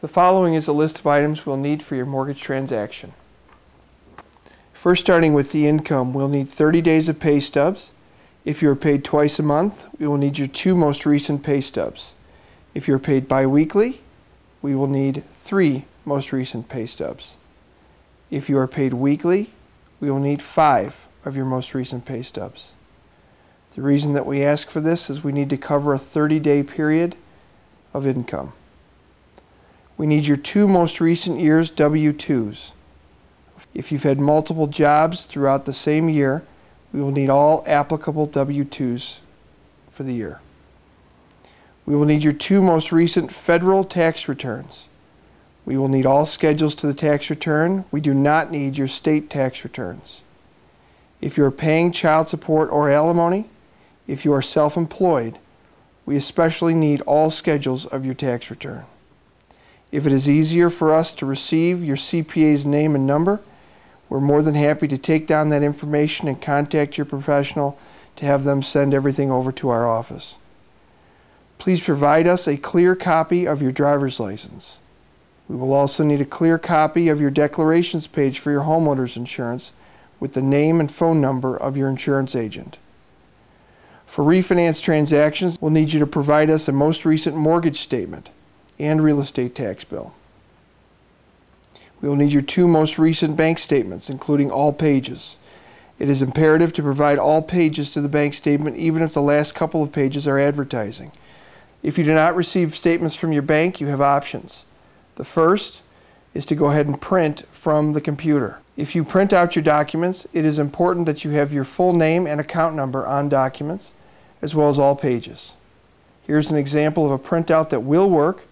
The following is a list of items we'll need for your mortgage transaction. First, starting with the income, we'll need 30 days of pay stubs. If you are paid twice a month, we will need your two most recent pay stubs. If you're paid biweekly, we will need three most recent pay stubs. If you are paid weekly, we will need five of your most recent pay stubs. The reason that we ask for this is we need to cover a 30 day period of income. We need your two most recent years' W 2s. If you've had multiple jobs throughout the same year, we will need all applicable W 2s for the year. We will need your two most recent federal tax returns. We will need all schedules to the tax return. We do not need your state tax returns. If you are paying child support or alimony, if you are self employed, we especially need all schedules of your tax return. If it is easier for us to receive your CPA's name and number, we're more than happy to take down that information and contact your professional to have them send everything over to our office. Please provide us a clear copy of your driver's license. We will also need a clear copy of your declarations page for your homeowner's insurance with the name and phone number of your insurance agent. For refinance transactions, we'll need you to provide us a most recent mortgage statement and real estate tax bill. We will need your two most recent bank statements, including all pages. It is imperative to provide all pages to the bank statement, even if the last couple of pages are advertising. If you do not receive statements from your bank, you have options. The first is to go ahead and print from the computer. If you print out your documents, it is important that you have your full name and account number on documents as well as all pages. Here's an example of a printout that will work.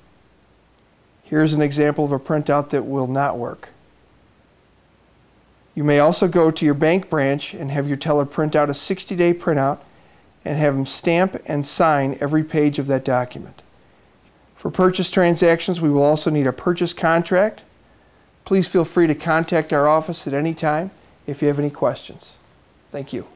Here's an example of a printout that will not work. You may also go to your bank branch and have your teller print out a 60-day printout and have them stamp and sign every page of that document. For purchase transactions, we will also need a purchase contract. Please feel free to contact our office at any time if you have any questions. Thank you.